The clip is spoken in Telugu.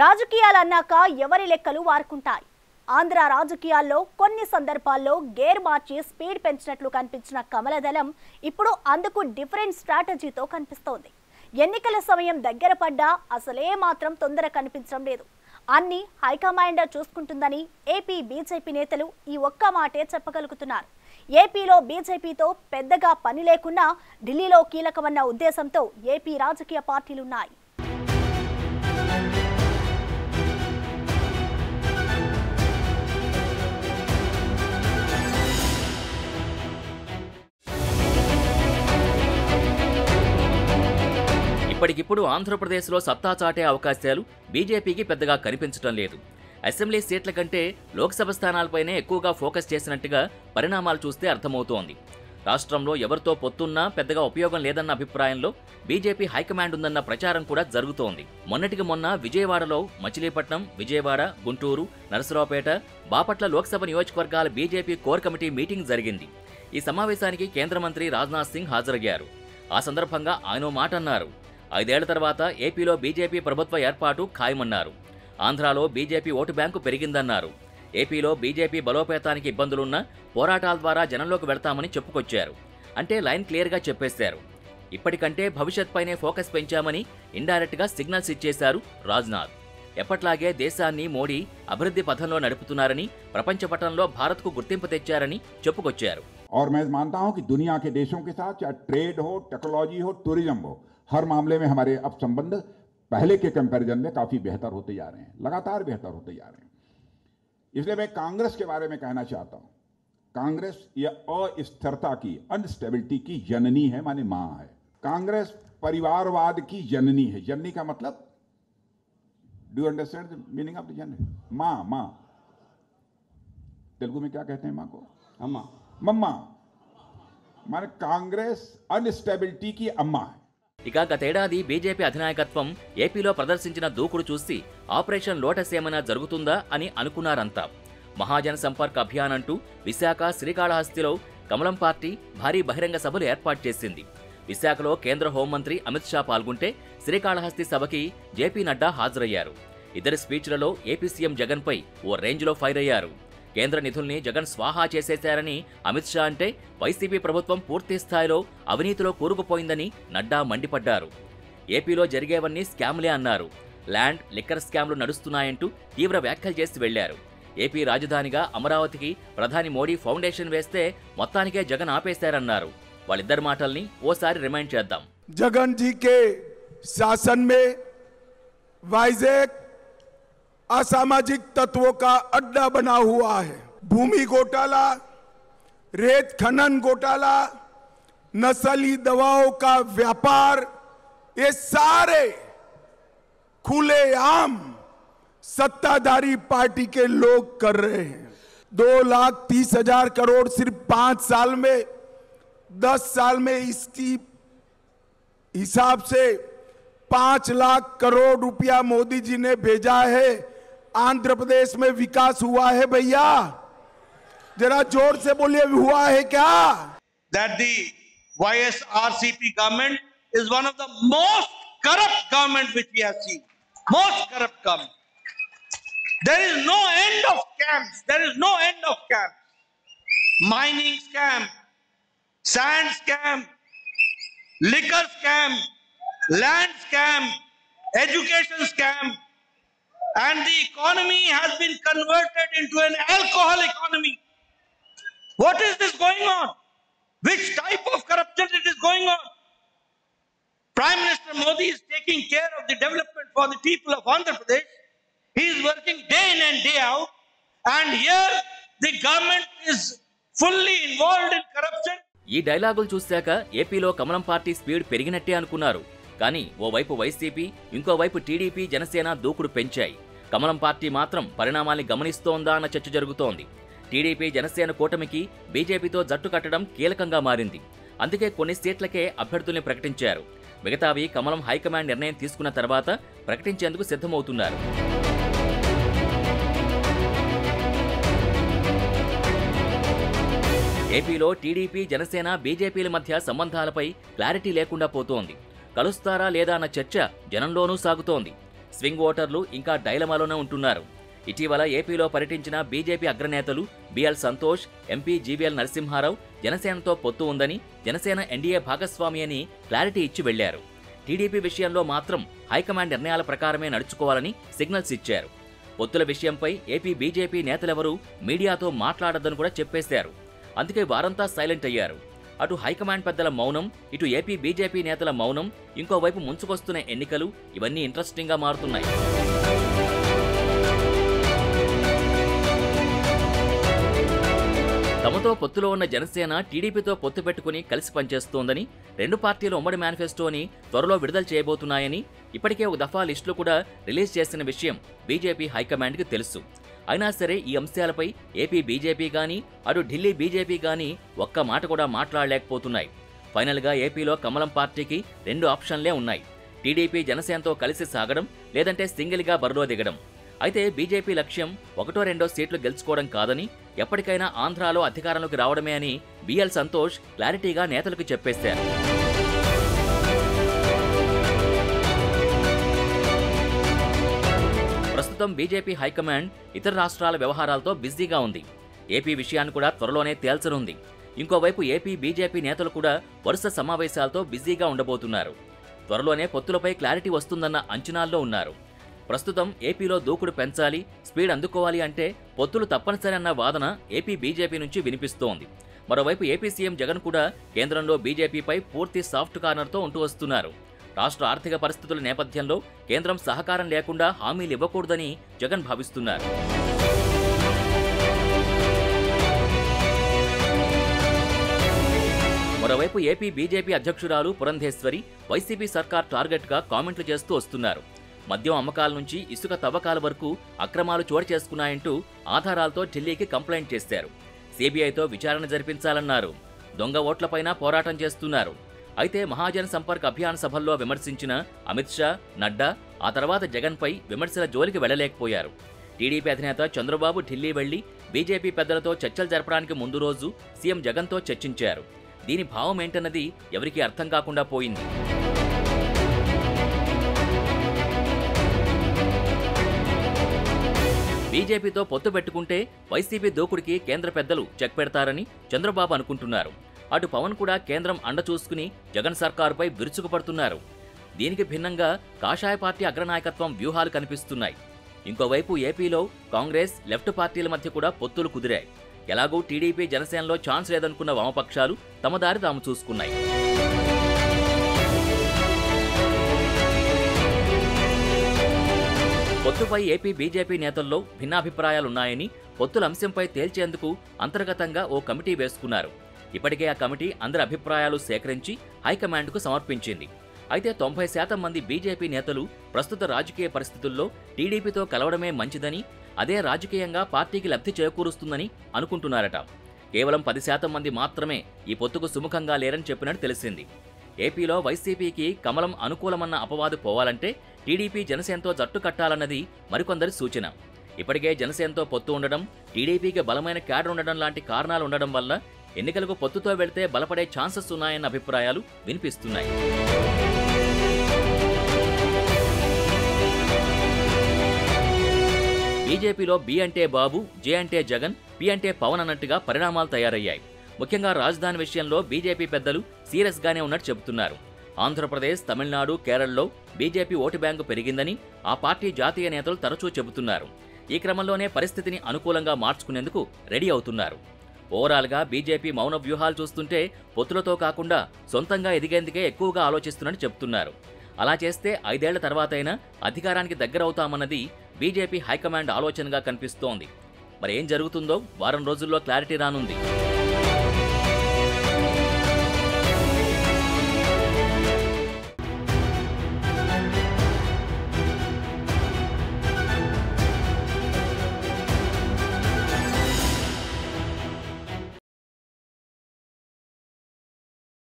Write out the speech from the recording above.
రాజకీయాలన్నాక ఎవరి లెక్కలు వారుకుంటాయి? ఆంధ్ర రాజకీయాల్లో కొన్ని సందర్భాల్లో గేర్ మార్చి స్పీడ్ పెంచినట్లు కనిపించిన కమలదళం ఇప్పుడు అందుకు డిఫరెంట్ స్ట్రాటజీతో కనిపిస్తోంది. ఎన్నికల సమయం దగ్గర పడ్డా అసలే మాత్రం తొందర కనిపించడం లేదు. అన్ని హైకమాండ్ చూసుకుంటుందని ఏపీ బీజేపీ నేతలు ఈ ఒక్క మాటే చెప్పగలుగుతున్నారు. ఏపీలో బీజేపీతో పెద్దగా పని లేకున్నా ఢిల్లీలో కీలకమన్న ఉద్దేశంతో ఏపీ రాజకీయ పార్టీలున్నాయి. ఇప్పటికిప్పుడు ఆంధ్రప్రదేశ్లో సత్తా చాటే అవకాశాలు బీజేపీకి పెద్దగా కనిపించడం లేదు. అసెంబ్లీ సీట్ల కంటే లోక్సభ స్థానాలపైనే ఎక్కువగా ఫోకస్ చేసినట్టుగా పరిణామాలు చూస్తే అర్థమవుతోంది. రాష్ట్రంలో ఎవరితో పొత్తున్నా పెద్దగా ఉపయోగం లేదన్న అభిప్రాయంలో బీజేపీ హైకమాండ్ ఉందన్న ప్రచారం కూడా జరుగుతోంది. మొన్నటికి మొన్న విజయవాడలో మచిలీపట్నం విజయవాడ గుంటూరు నరసరావుపేట బాపట్ల లోక్సభ నియోజకవర్గాల బీజేపీ కోర్ కమిటీ మీటింగ్ జరిగింది. ఈ సమావేశానికి కేంద్ర మంత్రి రాజ్నాథ్ సింగ్ హాజరయ్యారు. ఆ సందర్భంగా ఆయన మాట అన్నారు ఐదేళ్ల తర్వాత ఏపీలో బీజేపీ ప్రభుత్వ ఏర్పాటు ఖాయమన్నారు ఆంధ్రాలో బీజేపీ ఓటు బ్యాంకు పెరిగిందన్నారు ఏపీలో బీజేపీ బలోపేతానికి ఇబ్బందులున్నా పోరాటాల ద్వారా జనంలోకి వెళ్తామని చెప్పుకొచ్చారు అంటే లైన్ క్లియర్గా చెప్పేశారు ఇప్పటికంటే భవిష్యత్ పైనే ఫోకస్ పెంచామని ఇండైరెక్ట్గా సిగ్నల్స్ ఇచ్చేశారు రాజ్నాథ్ ఎప్పట్లాగే దేశాన్ని మోడీ అభివృద్ధి పథంలో నడుపుతున్నారని ప్రపంచ పటంలో భారత్కు గుర్తింపు తెచ్చారని చెప్పుకొచ్చారు और मैं मानता हूं कि दुनिया के देशों के साथ चाहे ट्रेड हो टेक्नोलॉजी हो टूरिज्म हो हर मामले में हमारे अब संबंध पहले के कंपैरिजन में काफ़ी बेहतर होते जा रहे हैं लगातार बेहतर होते जा रहे हैं। इसलिए मैं कांग्रेस के बारे में कहना चाहता हूँ। कांग्रेस यह अस्थिरता की अनस्टेबिलिटी की जननी है माने माँ है। कांग्रेस परिवारवाद की जननी है। जननी का मतलब? Do understand meaning of the जननी माँ माँ। तेलुगु में क्या कहते हैं माँ को? अम्मा। मम्मा। माने कांग्रेस अनस्टेबिलिटी की अम्मा है। ఇక గతేడాది బీజేపీ అధినాయకత్వం ఏపీలో ప్రదర్శించిన దూకుడు చూసి ఆపరేషన్ లోటస్ ఏమైనా జరుగుతుందా అని అనుకున్నారంతా. మహాజన సంపర్క్ అభియాన్ అంటూ విశాఖ శ్రీకాళహస్తిలో కమలం పార్టీ భారీ బహిరంగ సభలు ఏర్పాటు చేసింది. విశాఖలో కేంద్ర హోంమంత్రి అమిత్ షా పాల్గొంటే శ్రీకాళహస్తి సభకి జేపీ నడ్డా హాజరయ్యారు. ఇద్దరి స్పీచ్లలో ఏపీ సీఎం జగన్పై ఓ రేంజ్లో ఫైర్ అయ్యారు. కేంద్ర నిధుల్ని జగన్ స్వాహా చేసేశారని అమిత్ షా అంటే వైసీపీ ప్రభుత్వం పూర్తి స్థాయిలో అవినీతిలో కూరుకుపోయిందని నడ్డా మండిపడ్డారు. ఏపీలో జరిగేవన్నీ స్కామ్లే అన్నారు. ల్యాండ్ లిక్కర్ స్కామ్లు నడుస్తున్నాయంటూ తీవ్ర వ్యాఖ్యలు చేసి వెళ్ళారు. ఏపీ రాజధానిగా అమరావతికి ప్రధాని మోడీ ఫౌండేషన్ వేస్తే మొత్తానికే జగన్ ఆపేశారన్నారు. వాళ్ళిద్దరి మాటల్ని ఓసారి రిమైండ్ చేద్దాం. జగన్ జీకే శాసన్ మే వైజాగ్ असामाजिक तत्वों का अड्डा बना हुआ है। भूमि घोटाला, रेत खनन घोटाला, नस्ली दवाओं का व्यापार, ये सारे खुलेआम सत्ताधारी पार्टी के लोग कर रहे हैं। दो लाख तीस हज़ार करोड़ सिर्फ़ पाँच साल में, दस साल में इसकी हिसाब से पाँच लाख करोड़ रुपया मोदी जी ने भेजा है। आंध्र प्रदेश में विकास हुआ है भैया। जरा ज़ोर से बोलिए, हुआ है क्या? That the Y S R C P government is one of the most corrupt government which we see most corrupt government there is no end of camp there is no end of camp mining scam sand scam liquor scam land scam education scam and the economy has been converted into an alcohol economy. What is this going on? Which type of corruption it is going on? Prime Minister Modi is taking care of the development for the people of Andhra Pradesh. He is working day in and day out. And here the government is fully involved in corruption. ఈ డైలాగులు చూశాక ఏపీలో కమలం పార్టీ స్పీడ్ పెరిగినట్టే అనుకున్నారు కానీ ఓవైపు వైసీపీ ఇంకోవైపు టీడీపీ జనసేన దూకుడు పెంచాయి. కమలం పార్టీ మాత్రం పరిణామాల్ని గమనిస్తోందా అన్న చర్చ జరుగుతోంది. టీడీపీ జనసేన కూటమికి బీజేపీతో జట్టు కట్టడం కీలకంగా మారింది. అందుకే కొన్ని సీట్లకే అభ్యర్థుల్ని ప్రకటించారు. మిగతావి కమలం హైకమాండ్ నిర్ణయం తీసుకున్న తర్వాత ప్రకటించేందుకు సిద్ధమవుతున్నారు. ఏపీలో టీడీపీ జనసేన బీజేపీల మధ్య సంబంధాలపై క్లారిటీ లేకుండా పోతోంది. కలుస్తారా లేదా అన్న చర్చ జనంలోనూ సాగుతోంది. స్వింగ్ ఓటర్లు ఇంకా డైలమాలోనే ఉంటున్నారు. ఇటీవల ఏపీలో పర్యటించిన BJP అగ్రనేతలు B L Santosh MP GVL Narasimha Rao జనసేనతో పొత్తు ఉందని జనసేన ఎన్డీఏ భాగస్వామి అని క్లారిటీ ఇచ్చి వెళ్ళారు. టీడీపీ విషయంలో మాత్రం హైకమాండ్ నిర్ణయాల ప్రకారమే నడుచుకోవాలని సిగ్నల్స్ ఇచ్చారు. పొత్తుల విషయంపై ఏపీ బీజేపీ నేతలెవరూ మీడియాతో మాట్లాడొద్దని కూడా చెప్పేశారు. అందుకే వారంతా సైలెంట్ అయ్యారు. అటు హైకమాండ్ పెద్దల మౌనం ఇటు ఏపీ బీజేపీ నేతల మౌనం ఇంకోవైపు ముంచుకొస్తున్న ఎన్నికలు ఇవన్నీ ఇంట్రెస్టింగ్గా మారుతున్నాయి. తమతో పొత్తులో ఉన్న జనసేన టీడీపీతో పొత్తు పెట్టుకుని కలిసి పనిచేస్తోందని రెండు పార్టీలు ఉమ్మడి మేనిఫెస్టోని త్వరలో విడుదల చేయబోతున్నాయని ఇప్పటికే ఒక దఫా లిస్టులు కూడా రిలీజ్ చేసిన విషయం బీజేపీ హైకమాండ్కి తెలుసు. అయినా సరే ఈ అంశాలపై ఏపీ బీజేపీ కానీ అటు ఢిల్లీ బీజేపీ కానీ ఒక్క మాట కూడా మాట్లాడలేకపోతున్నాయి. ఫైనల్గా ఏపీలో కమలం పార్టీకి రెండు ఆప్షన్లే ఉన్నాయి. టీడీపీ జనసేనతో కలిసి సాగడం లేదంటే సింగిల్గా బరిలో దిగడం. అయితే బీజేపీ లక్ష్యం ఒకటో రెండో సీట్లు గెలుచుకోవడం కాదని ఎప్పటికైనా ఆంధ్రాలో అధికారంలోకి రావడమే అని బిఎల్ సంతోష్ క్లారిటీగా నేతలకు చెప్పేశారు. ప్రస్తుతం బీజేపీ హైకమాండ్ ఇతర రాష్ట్రాల వ్యవహారాలతో బిజీగా ఉంది. ఏపీ విషయాన్ని కూడా త్వరలోనే తేల్చనుంది. ఇంకోవైపు ఏపీ బీజేపీ నేతలు కూడా వరుస సమావేశాలతో బిజీగా ఉండబోతున్నారు. త్వరలోనే పొత్తులపై క్లారిటీ వస్తుందన్న అంచనాల్లో ఉన్నారు. ప్రస్తుతం ఏపీలో దూకుడు పెంచాలి స్పీడ్ అందుకోవాలి అంటే పొత్తులు తప్పనిసరి అన్న వాదన ఏపీ బీజేపీ నుంచి వినిపిస్తోంది. మరోవైపు ఏపీ సీఎం జగన్ కూడా కేంద్రంలో బీజేపీపై పూర్తి సాఫ్ట్ కార్నర్తో ఉంటూ వస్తున్నారు. రాష్ట్ర ఆర్థిక పరిస్థితుల నేపథ్యంలో కేంద్రం సహకారం లేకుండా హామీలు ఇవ్వకూడదని జగన్ భావిస్తున్నారు. మరోవైపు ఏపీ బీజేపీ అధ్యక్షురాలు పురంధేశ్వరి వైసీపీ సర్కార్ టార్గెట్గా కామెంట్లు చేస్తూ వస్తున్నారు. మద్యం అమ్మకాల నుంచి ఇసుక తవ్వకాల వరకు అక్రమాలు చోటు చేసుకున్నాయంటూ ఆధారాలతో ఢిల్లీకి కంప్లైంట్ చేశారు. సీబీఐతో విచారణ జరిపించాలన్నారు. దొంగ ఓట్లపైన పోరాటం చేస్తున్నారు. అయితే మహాజన్ సంపర్క్ అభియాన్ సభల్లో విమర్శించిన అమిత్ షా నడ్డా ఆ తర్వాత జగన్పై విమర్శల జోలికి వెళ్ళలేకపోయారు టీడీపీ అధినేత చంద్రబాబు ఢిల్లీ వెళ్ళి బీజేపీ పెద్దలతో చర్చలు జరపడానికి ముందు రోజు సీఎం జగన్తో చర్చించారు. దీని భావం ఏంటన్నది ఎవరికీ అర్థం కాకుండా పోయింది. బీజేపీతో పొత్తు పెట్టుకుంటే వైసీపీ దూకుడికి కేంద్ర పెద్దలు చెక్ పెడతారని చంద్రబాబు అనుకుంటున్నారు. అటు పవన్ కూడా కేంద్రం అండ చూసుకుని జగన్ సర్కారుపై విరుచుకుపడుతున్నారు. దీనికి భిన్నంగా కాషాయ పార్టీ అగ్రనాయకత్వం వ్యూహాలు కనిపిస్తున్నాయి. ఇంకోవైపు ఏపీలో కాంగ్రెస్ లెఫ్ట్ పార్టీల మధ్య కూడా పొత్తులు కుదిరాయి. ఎలాగూ టీడీపీ జనసేనలో ఛాన్స్ లేదనుకున్న వామపక్షాలు తమ దారి తాము చూసుకున్నాయి. పొత్తుపై ఏపీ బీజేపీ నేతల్లో భిన్నాభిప్రాయాలున్నాయని పొత్తుల అంశంపై తేల్చేందుకు అంతర్గతంగా ఓ కమిటీ వేసుకున్నారు. ఇప్పటికే ఆ కమిటీ అందరి అభిప్రాయాలు సేకరించి హైకమాండ్కు సమర్పించింది. అయితే తొంభై శాతం మంది బీజేపీ నేతలు ప్రస్తుత రాజకీయ పరిస్థితుల్లో టీడీపీతో కలవడమే మంచిదని అదే రాజకీయంగా పార్టీకి లబ్ధి చేకూరుస్తుందని అనుకుంటున్నారట. కేవలం పది శాతం మంది మాత్రమే ఈ పొత్తుకు సుముఖంగా లేరని చెప్పినట్టు తెలిసింది. ఏపీలో వైసీపీకి కమలం అనుకూలమన్న అపవాదు పోవాలంటే టీడీపీ జనసేనతో జట్టు కట్టాలన్నది మరికొందరి సూచన. ఇప్పటికే జనసేనతో పొత్తు ఉండడం టీడీపీకి బలమైన క్యాడర్ ఉండడం లాంటి కారణాలు ఉండడం వల్ల ఎన్నికలకు పొత్తుతో వెళ్తే బలపడే ఛాన్సెస్ ఉన్నాయన్న అభిప్రాయాలు వినిపిస్తున్నాయి. బీజేపీలో బి అంటే బాబు జే అంటే జగన్ పి అంటే పవన్ అన్నట్టుగా పరిణామాలు తయారయ్యాయి. ముఖ్యంగా రాజధాని విషయంలో బీజేపీ పెద్దలు సీరియస్గానే ఉన్నట్టు చెబుతున్నారు. ఆంధ్రప్రదేశ్ తమిళనాడు కేరళలో బీజేపీ ఓటు బ్యాంకు పెరిగిందని ఆ పార్టీ జాతీయ నేతలు తరచూ చెబుతున్నారు. ఈ క్రమంలోనే పరిస్థితిని అనుకూలంగా మార్చుకునేందుకు రెడీ అవుతున్నారు. ఓవరాల్గా బీజేపీ మౌన వ్యూహాలు చూస్తుంటే పొత్తులతో కాకుండా సొంతంగా ఎదిగేందుకే ఎక్కువగా ఆలోచిస్తున్నట్టు చెబుతున్నారు అలా చేస్తే ఐదేళ్ళ తర్వాతైనా అధికారానికి దగ్గరవుతామన్నది బీజేపీ హైకమాండ్ ఆలోచనగా కనిపిస్తోంది. మరి ఏం జరుగుతుందో వారం రోజుల్లో క్లారిటీ రానుంది.